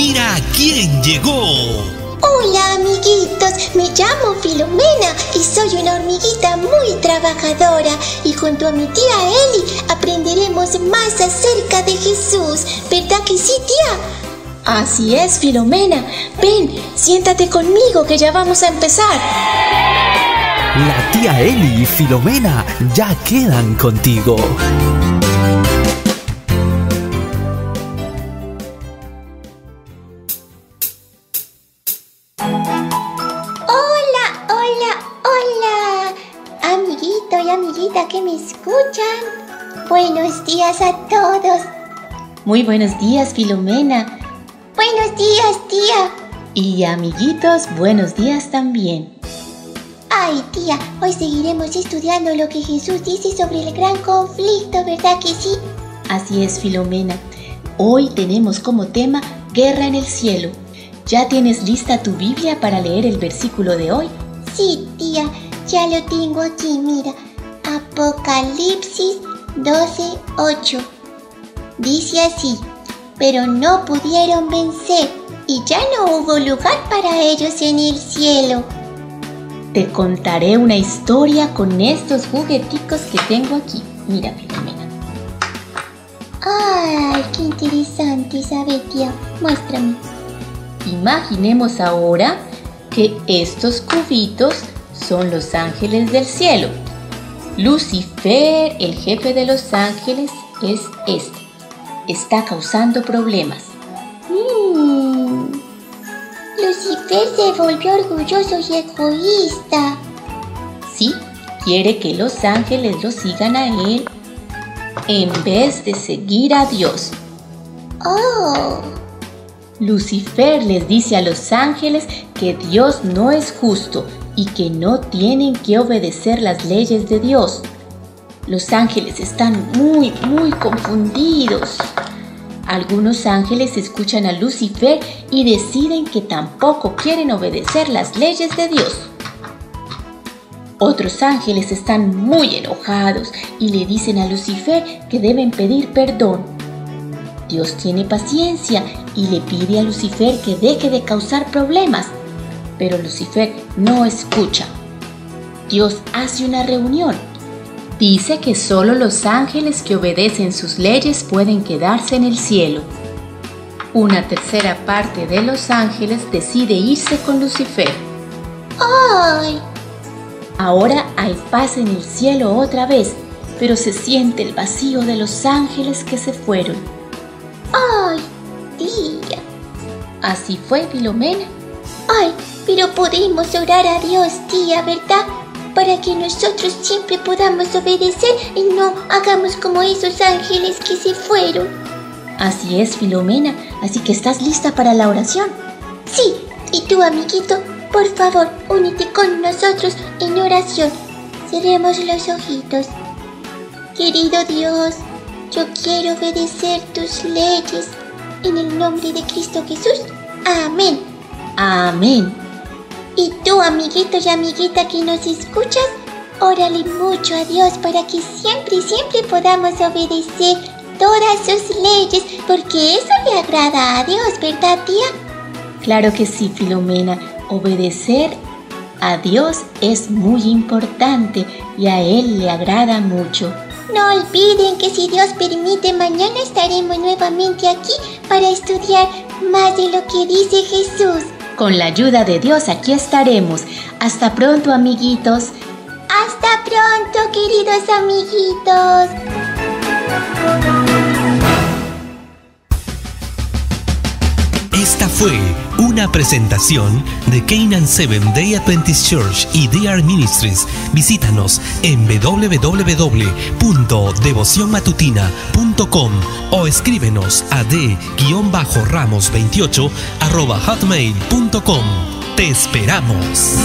Mira quién llegó. Hola amiguitos, me llamo Filomena y soy una hormiguita muy trabajadora y junto a mi tía Eli aprenderemos más acerca de Jesús, ¿verdad que sí tía? Así es, Filomena. Ven, siéntate conmigo que ya vamos a empezar. La tía Eli y Filomena ya quedan contigo. Amiguita que me escuchan. Buenos días a todos. Muy buenos días, Filomena. Buenos días, tía. Y amiguitos, buenos días también. Ay, tía, hoy seguiremos estudiando lo que Jesús dice sobre el gran conflicto, ¿verdad que sí? Así es, Filomena. Hoy tenemos como tema Guerra en el cielo. ¿Ya tienes lista tu Biblia para leer el versículo de hoy? Sí, tía, ya lo tengo aquí, mira. Apocalipsis 12:8. Dice así, pero no pudieron vencer y ya no hubo lugar para ellos en el cielo. Te contaré una historia con estos jugueticos que tengo aquí. Mira, Filomena. Ay, qué interesante, ¿sabe, tía? Muéstrame. Imaginemos ahora que estos cubitos son los ángeles del cielo. Lucifer, el jefe de los ángeles, es este. Está causando problemas. Mm. Lucifer se volvió orgulloso y egoísta. Sí, quiere que los ángeles lo sigan a él en vez de seguir a Dios. Oh, Lucifer les dice a los ángeles que Dios no es justo y que no tienen que obedecer las leyes de Dios. Los ángeles están muy, muy confundidos. Algunos ángeles escuchan a Lucifer y deciden que tampoco quieren obedecer las leyes de Dios. Otros ángeles están muy enojados y le dicen a Lucifer que deben pedir perdón. Dios tiene paciencia y le pide a Lucifer que deje de causar problemas, pero Lucifer no escucha. Dios hace una reunión. Dice que solo los ángeles que obedecen sus leyes pueden quedarse en el cielo. Una tercera parte de los ángeles decide irse con Lucifer. ay, Ahora hay paz en el cielo otra vez, pero se siente el vacío de los ángeles que se fueron. ay, tía. Así fue Filomena. Ay, pero podemos orar a Dios, tía, ¿verdad? Para que nosotros siempre podamos obedecer y no hagamos como esos ángeles que se fueron. Así es Filomena, así que estás lista para la oración. Sí, y tú, amiguito, por favor, únete con nosotros en oración. Cerremos los ojitos. Querido Dios, yo quiero obedecer tus leyes. En el nombre de Cristo Jesús. Amén. Amén. Y tú, amiguito y amiguita que nos escuchas, órale mucho a Dios para que siempre, siempre podamos obedecer todas sus leyes, porque eso le agrada a Dios, ¿verdad, tía? Claro que sí, Filomena. Obedecer a Dios es muy importante y a Él le agrada mucho. No olviden que si Dios permite, mañana estaremos nuevamente aquí para estudiar más de lo que dice Jesús. Con la ayuda de Dios aquí estaremos. Hasta pronto, amiguitos. Hasta pronto, queridos amiguitos. Esta fue una presentación de Canaan Seven Day Adventist Church y DR Ministries. Visítanos en www.devocionmatutina.com o escríbenos a d-ramos28 arroba hotmail.com. Te esperamos.